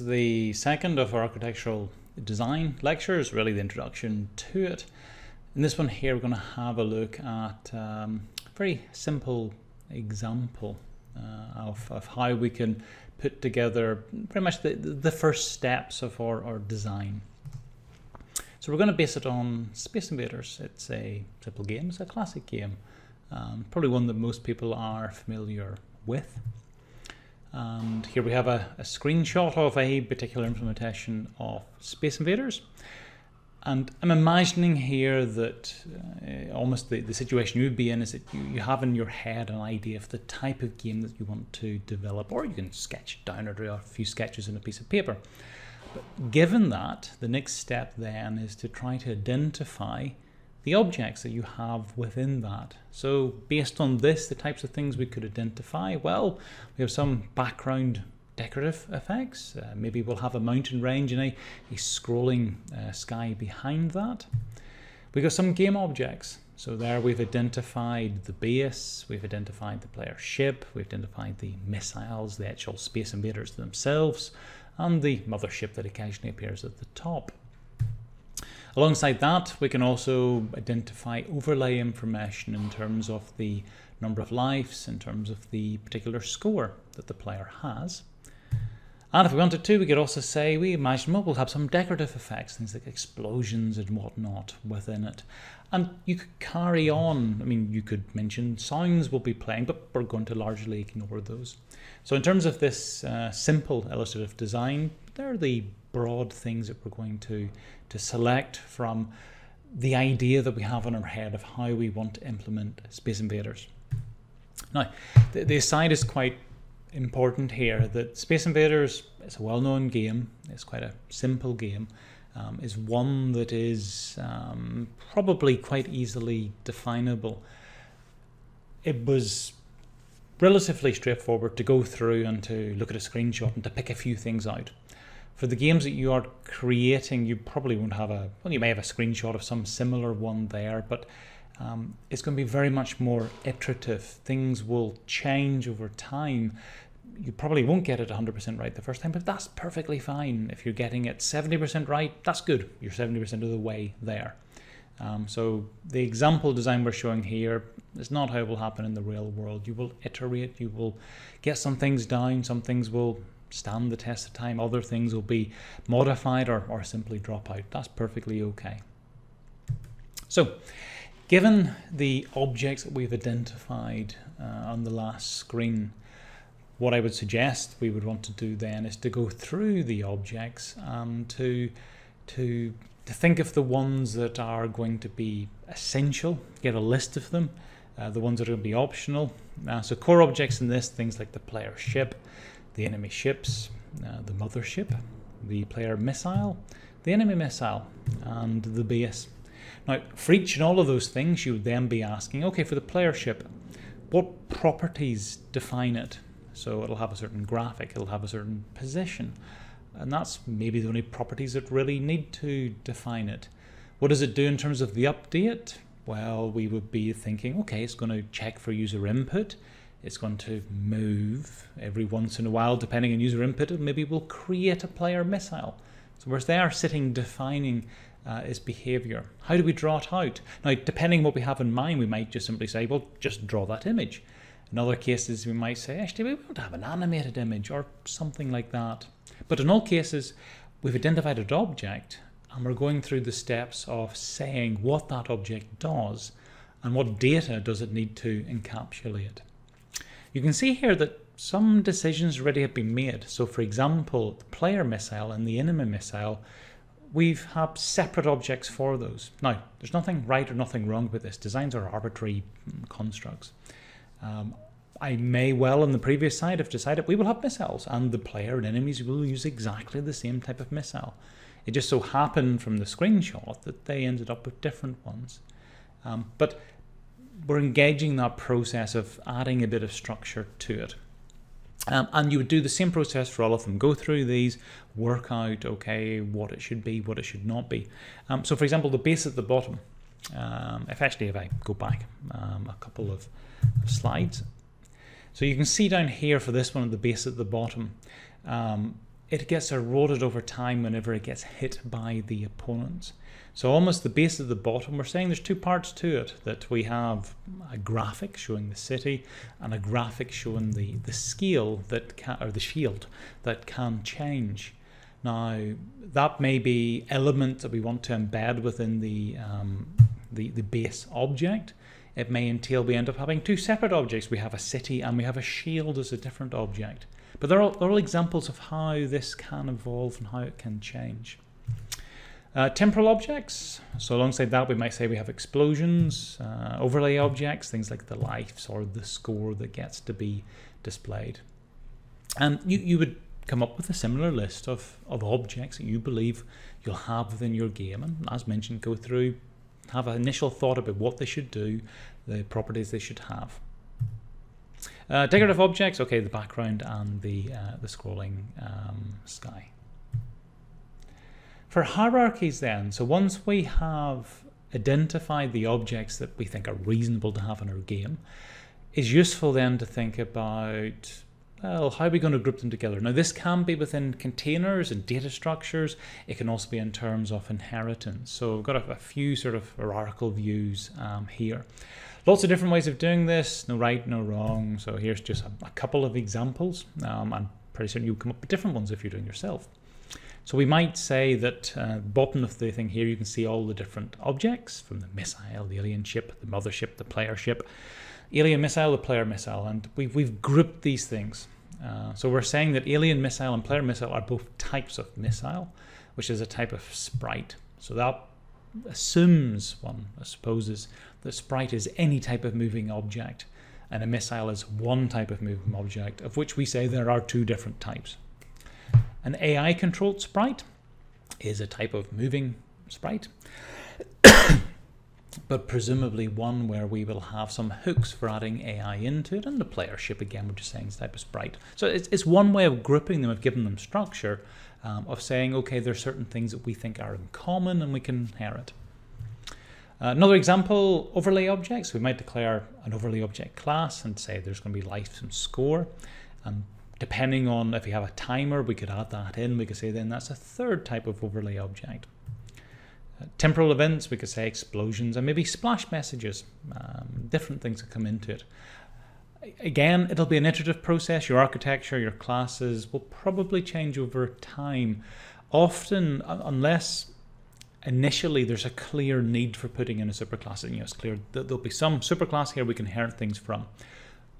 the second of our architectural design lectures, really the introduction to it. In this one here, we're going to have a look at um, a very simple example uh, of, of how we can put together pretty much the, the first steps of our, our design. So we're going to base it on Space Invaders. It's a simple game, it's a classic game, um, probably one that most people are familiar with. And here we have a, a, screenshot of a particular implementation of Space Invaders. And I'm imagining here that uh, almost the, the situation you would be in is that you, you have in your head an idea of the type of game that you want to develop, or you can sketch it down or draw a few sketches in a piece of paper. But given that, the next step then is to try to identify the objects that you have within that. So based on this, the types of things we could identify, well, we have some background decorative effects. Uh, maybe we'll have a mountain range and a, a scrolling uh, sky behind that. We've got some game objects. So there we've identified the base, we've identified the player ship, we've identified the missiles, the actual space invaders themselves, and the mothership that occasionally appears at the top. Alongside that, we can also identify overlay information in terms of the number of lives, in terms of the particular score that the player has. And if we wanted to, we could also say we imagine well, we'll have some decorative effects, things like explosions and whatnot within it. And you could carry on. I mean, you could mention sounds we'll be playing, but we're going to largely ignore those. So in terms of this uh, simple illustrative design, there are the broad things that we're going to, to select from the idea that we have in our head of how we want to implement Space Invaders. Now, the, the aside is quite important here that Space Invaders is a well-known game. It's quite a simple game. Um, is one that is um, probably quite easily definable. It was relatively straightforward to go through and to look at a screenshot and to pick a few things out. For the games that you are creating, you probably won't have a, well, you may have a screenshot of some similar one there, but um, it's going to be very much more iterative. Things will change over time. You probably won't get it 100% right the first time, but that's perfectly fine. If you're getting it 70% right, that's good. You're 70% of the way there. Um, so the example design we're showing here is not how it will happen in the real world. You will iterate, you will get some things down, some things will stand the test of time, other things will be modified or, or simply drop out. That's perfectly okay. So given the objects that we've identified uh, on the last screen, what I would suggest we would want to do then is to go through the objects and to to to think of the ones that are going to be essential, get a list of them, uh, the ones that are going to be optional. Uh, so core objects in this, things like the player ship, the enemy ships, uh, the mothership, the player missile, the enemy missile, and the base. Now, for each and all of those things, you would then be asking, okay, for the player ship, what properties define it? So it'll have a certain graphic, it'll have a certain position, and that's maybe the only properties that really need to define it. What does it do in terms of the update? Well, we would be thinking, okay, it's going to check for user input. It's going to move every once in a while, depending on user input, and maybe we'll create a player missile. So whereas they are sitting defining uh, its behavior, how do we draw it out? Now, depending what we have in mind, we might just simply say, well, just draw that image. In other cases, we might say, actually, we want to have an animated image or something like that. But in all cases, we've identified an object and we're going through the steps of saying what that object does and what data does it need to encapsulate. You can see here that some decisions already have been made. So for example, the player missile and the enemy missile, we've had separate objects for those. Now, there's nothing right or nothing wrong with this. Designs are arbitrary constructs. Um, I may well on the previous side have decided we will have missiles and the player and enemies will use exactly the same type of missile. It just so happened from the screenshot that they ended up with different ones. Um, but we're engaging that process of adding a bit of structure to it. Um, and you would do the same process for all of them. Go through these, work out, okay, what it should be, what it should not be. Um, so for example, the base at the bottom, um, if actually if I go back um, a couple of slides, so you can see down here for this one at the base at the bottom, um, it gets eroded over time whenever it gets hit by the opponent. So almost the base of the bottom, we're saying there's two parts to it, that we have a graphic showing the city and a graphic showing the, the scale that can, or the shield that can change. Now, that may be element that we want to embed within the, um, the, the base object. It may entail we end up having two separate objects. We have a city and we have a shield as a different object. But they're all, they're all examples of how this can evolve and how it can change. Uh, temporal objects, so alongside that we might say we have explosions, uh, overlay objects, things like the lives or the score that gets to be displayed. And you, you would come up with a similar list of, of objects that you believe you'll have within your game and as mentioned go through have an initial thought about what they should do, the properties they should have. Uh, decorative objects, okay, the background and the, uh, the scrolling um, sky. For hierarchies then, so once we have identified the objects that we think are reasonable to have in our game, it's useful then to think about well, how are we going to group them together? Now, this can be within containers and data structures. It can also be in terms of inheritance. So we've got a, a few sort of hierarchical views um, here. Lots of different ways of doing this, no right, no wrong. So here's just a, a couple of examples. Um, I'm pretty certain you'll come up with different ones if you're doing yourself. So we might say that uh, bottom of the thing here, you can see all the different objects from the missile, the alien ship, the mothership, the player ship alien missile, the player missile, and we've, we've grouped these things. Uh, so we're saying that alien missile and player missile are both types of missile, which is a type of sprite. So that assumes one supposes that sprite is any type of moving object, and a missile is one type of moving object, of which we say there are two different types. An AI controlled sprite is a type of moving sprite but presumably one where we will have some hooks for adding AI into it, and the player ship again, we're just saying is type of sprite. So it's, it's one way of grouping them, of giving them structure, um, of saying, okay, there's certain things that we think are in common and we can inherit. Another example, overlay objects. We might declare an overlay object class and say there's going to be life and score. And depending on if we have a timer, we could add that in. We could say then that's a third type of overlay object temporal events, we could say explosions, and maybe splash messages, um, different things that come into it. Again, it'll be an iterative process. Your architecture, your classes will probably change over time. Often, unless initially there's a clear need for putting in a superclass, and you know, it's clear that there'll be some superclass here we can inherit things from.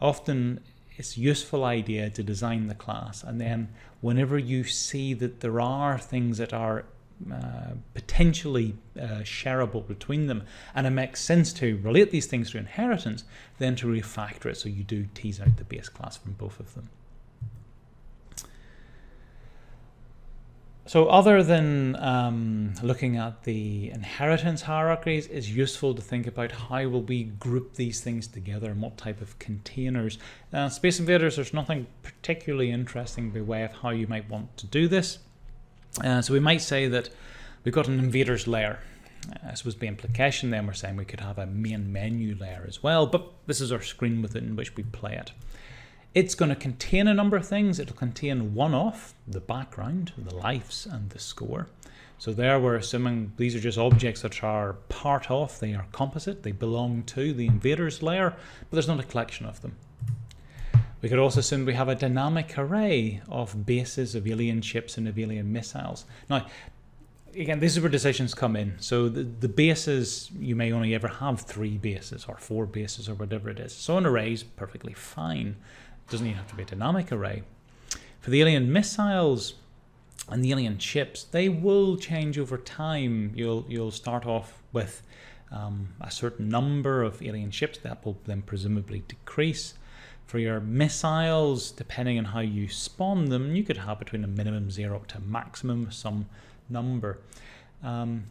Often, it's a useful idea to design the class, and then whenever you see that there are things that are uh, potentially uh, shareable between them, and it makes sense to relate these things to inheritance, then to refactor it so you do tease out the base class from both of them. So other than um, looking at the inheritance hierarchies, it's useful to think about how will we group these things together and what type of containers. Uh, Space Invaders, there's nothing particularly interesting by way of how you might want to do this. Uh, so we might say that we've got an invaders layer. I suppose the implication then we're saying we could have a main menu layer as well, but this is our screen within which we play it. It's going to contain a number of things. It'll contain one off, the background, the lives, and the score. So there we're assuming these are just objects that are part of, they are composite, they belong to the invaders layer, but there's not a collection of them. We could also assume we have a dynamic array of bases of alien ships and of alien missiles. Now, again, this is where decisions come in. So the, the bases, you may only ever have three bases or four bases or whatever it is. So an array is perfectly fine. Doesn't even have to be a dynamic array. For the alien missiles and the alien ships, they will change over time. You'll you'll start off with um, a certain number of alien ships that will then presumably decrease for your missiles, depending on how you spawn them, you could have between a minimum zero to maximum some number. Um,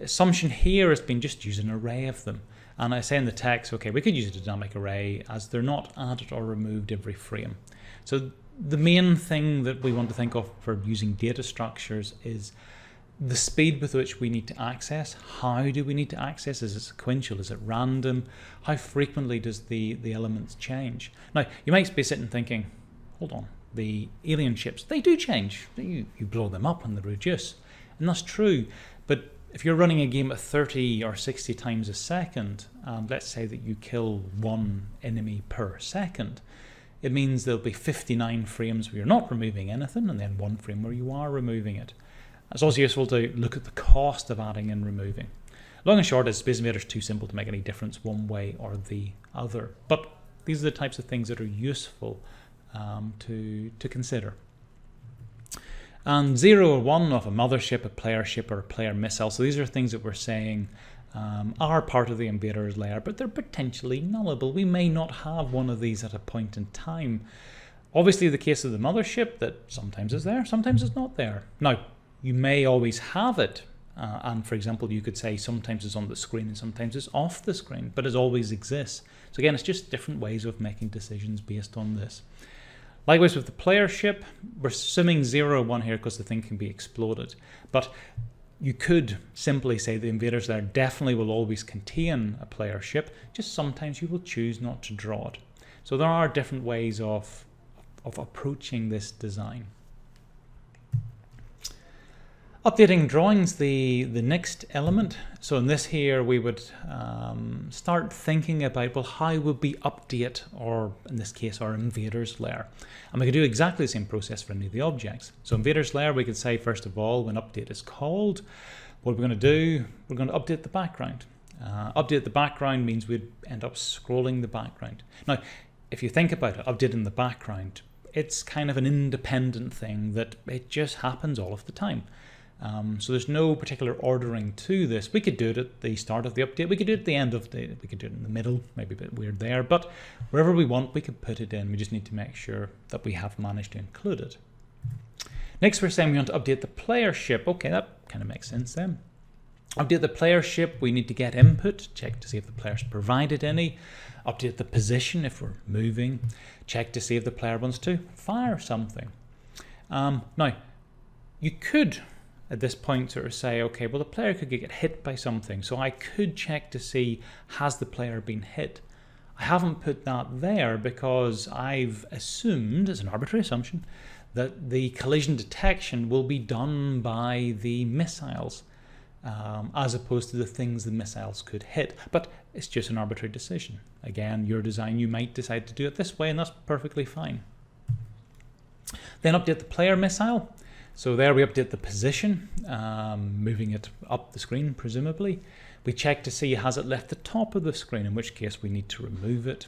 assumption here has been just use an array of them. And I say in the text, okay, we could use a dynamic array as they're not added or removed every frame. So the main thing that we want to think of for using data structures is the speed with which we need to access. How do we need to access? Is it sequential? Is it random? How frequently does the, the elements change? Now, you might be sitting thinking, hold on, the alien ships, they do change. You, you blow them up and they reduce. And that's true. But if you're running a game at 30 or 60 times a second, and let's say that you kill one enemy per second, it means there'll be 59 frames where you're not removing anything, and then one frame where you are removing it. It's also useful to look at the cost of adding and removing. Long and short is Space Invaders too simple to make any difference one way or the other. But these are the types of things that are useful um, to, to consider. And zero or one of a mothership, a player ship, or a player missile. So these are things that we're saying um, are part of the invader's layer, but they're potentially nullable. We may not have one of these at a point in time. Obviously, the case of the mothership that sometimes is there, sometimes it's not there. Now, you may always have it, uh, and for example, you could say sometimes it's on the screen and sometimes it's off the screen, but it always exists. So again, it's just different ways of making decisions based on this. Likewise with the player ship, we're assuming 0 1 here because the thing can be exploded. But you could simply say the invaders there definitely will always contain a player ship, just sometimes you will choose not to draw it. So there are different ways of, of approaching this design. Updating drawings, the, the next element. So in this here, we would um, start thinking about, well, how would we update, or in this case, our invaders layer? And we could do exactly the same process for any of the objects. So invaders layer, we could say, first of all, when update is called, what we're going to do, we're going to update the background. Uh, update the background means we'd end up scrolling the background. Now, if you think about it, updating the background, it's kind of an independent thing that it just happens all of the time. Um, so there's no particular ordering to this. We could do it at the start of the update. We could do it at the end of the, we could do it in the middle, maybe a bit weird there, but wherever we want, we can put it in. We just need to make sure that we have managed to include it. Next, we're saying we want to update the player ship. Okay, that kind of makes sense then. Update the player ship, we need to get input, check to see if the player's provided any. Update the position if we're moving. Check to see if the player wants to fire something. Um, now, you could at this point sort of say, okay, well, the player could get hit by something. So I could check to see, has the player been hit? I haven't put that there because I've assumed, as an arbitrary assumption, that the collision detection will be done by the missiles um, as opposed to the things the missiles could hit. But it's just an arbitrary decision. Again, your design, you might decide to do it this way, and that's perfectly fine. Then update the player missile. So there we update the position, um, moving it up the screen presumably. We check to see has it left the top of the screen, in which case we need to remove it.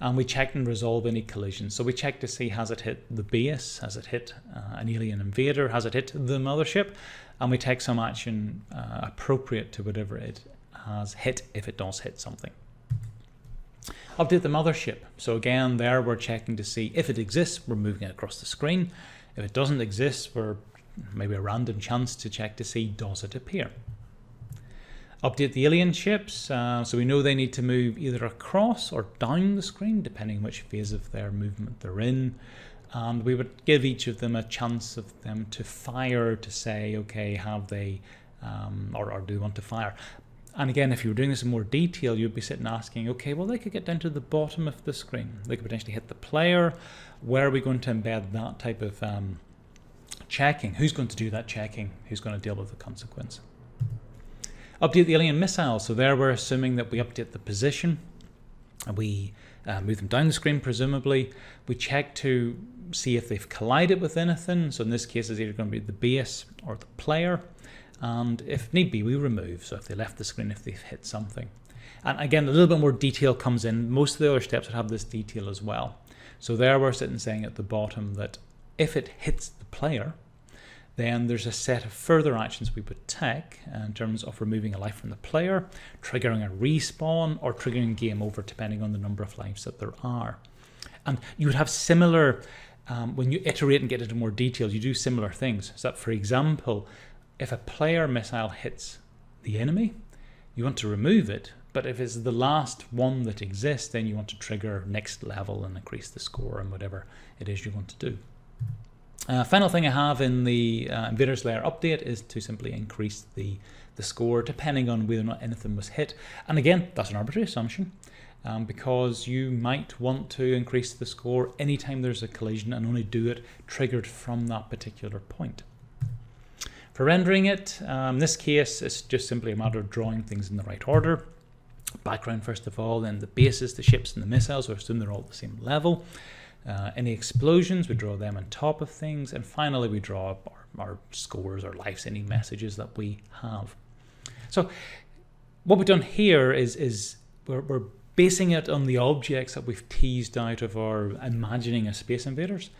And we check and resolve any collisions. So we check to see has it hit the base, has it hit uh, an alien invader, has it hit the mothership, and we take some action uh, appropriate to whatever it has hit if it does hit something. Update the mothership. So again, there we're checking to see if it exists, we're moving it across the screen. If it doesn't exist, we're maybe a random chance to check to see does it appear. Update the alien ships, uh, so we know they need to move either across or down the screen, depending which phase of their movement they're in. And we would give each of them a chance of them to fire to say, okay, have they, um, or, or do they want to fire? And again, if you were doing this in more detail, you'd be sitting asking, okay, well, they could get down to the bottom of the screen. They could potentially hit the player. Where are we going to embed that type of um, checking? Who's going to do that checking? Who's going to deal with the consequence? Update the alien missile. So there we're assuming that we update the position. And we uh, move them down the screen, presumably. We check to see if they've collided with anything. So in this case, it's either going to be the base or the player and if need be, we remove. So if they left the screen, if they've hit something. And again, a little bit more detail comes in. Most of the other steps would have this detail as well. So there we're sitting saying at the bottom that if it hits the player, then there's a set of further actions we would take in terms of removing a life from the player, triggering a respawn, or triggering game over, depending on the number of lives that there are. And you would have similar, um, when you iterate and get into more details, you do similar things. So that, for example, if a player missile hits the enemy, you want to remove it. But if it's the last one that exists, then you want to trigger next level and increase the score and whatever it is you want to do. Uh, final thing I have in the uh, Invaders Layer update is to simply increase the, the score depending on whether or not anything was hit. And again, that's an arbitrary assumption. um, because you might want to increase the score anytime there's a collision and only do it triggered from that particular point. For rendering it, um, in this case, it's just simply a matter of drawing things in the right order. Background first of all, then the bases, the ships and the missiles, we assume they're all at the same level. Uh, any explosions, we draw them on top of things. And finally, we draw up our, our scores, our lives, any messages that we have. So what we've done here is, is we're, we're basing it on the objects that we've teased out of our imagining as Space Invaders.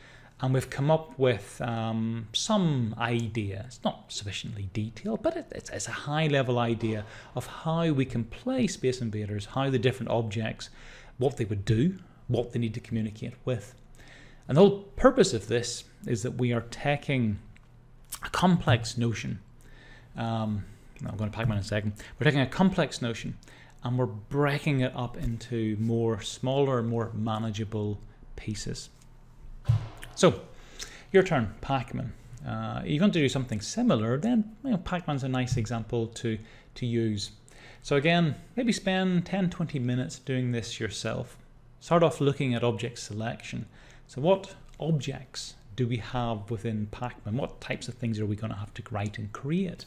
And we've come up with um, some idea. It's not sufficiently detailed, but it, it's, it's, a high level idea of how we can play Space Invaders, how the different objects, what they would do, what they need to communicate with. And the whole purpose of this is that we are taking a complex notion. Um, I'm going to pack mine in a second. We're taking a complex notion and we're breaking it up into more smaller, more manageable pieces. So, your turn, Pacman. Uh, you're going to do something similar, then you know, Pacman's a nice example to, to use. So again, maybe spend 10, 20 minutes doing this yourself. Start off looking at object selection. So what objects do we have within Pacman? What types of things are we going to have to write and create?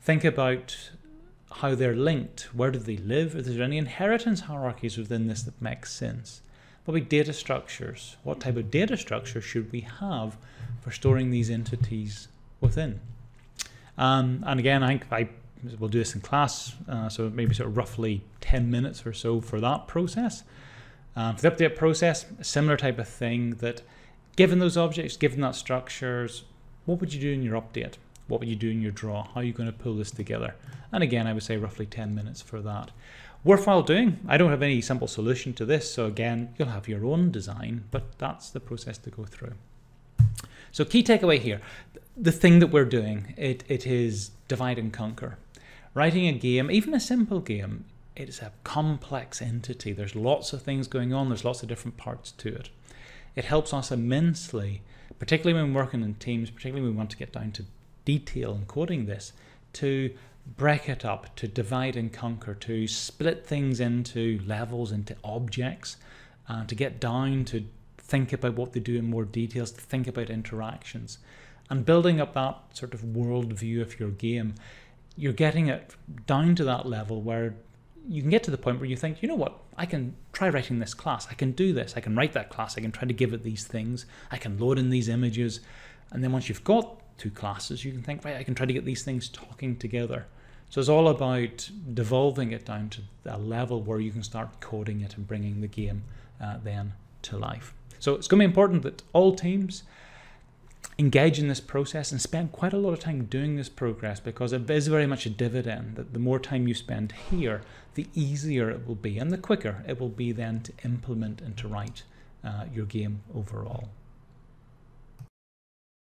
Think about how they're linked. Where do they live? Is there any inheritance hierarchies within this that makes sense? What about data structures? What type of data structure should we have for storing these entities within? Um, and again, I, think I will do this in class, uh, so maybe sort of roughly 10 minutes or so for that process. Um, for the update process, similar type of thing that given those objects, given that structures, what would you do in your update? what would you do in your draw? How are you going to pull this together? And again, I would say roughly 10 minutes for that. Worthwhile doing. I don't have any simple solution to this. So again, you'll have your own design, but that's the process to go through. So key takeaway here, the thing that we're doing, it, it is divide and conquer. Writing a game, even a simple game, it's a complex entity. There's lots of things going on. There's lots of different parts to it. It helps us immensely, particularly when working in teams, particularly when we want to get down to detail in coding this to break it up, to divide and conquer, to split things into levels, into objects, uh, to get down to think about what they do in more details, to think about interactions. And building up that sort of world view of your game, you're getting it down to that level where you can get to the point where you think, you know what, I can try writing this class. I can do this. I can write that class. I can try to give it these things. I can load in these images. And then once you've got two classes, you can think, right, I can try to get these things talking together. So it's all about devolving it down to a level where you can start coding it and bringing the game uh, then to life. So it's going to be important that all teams engage in this process and spend quite a lot of time doing this progress because it is very much a dividend that the more time you spend here, the easier it will be and the quicker it will be then to implement and to write uh, your game overall.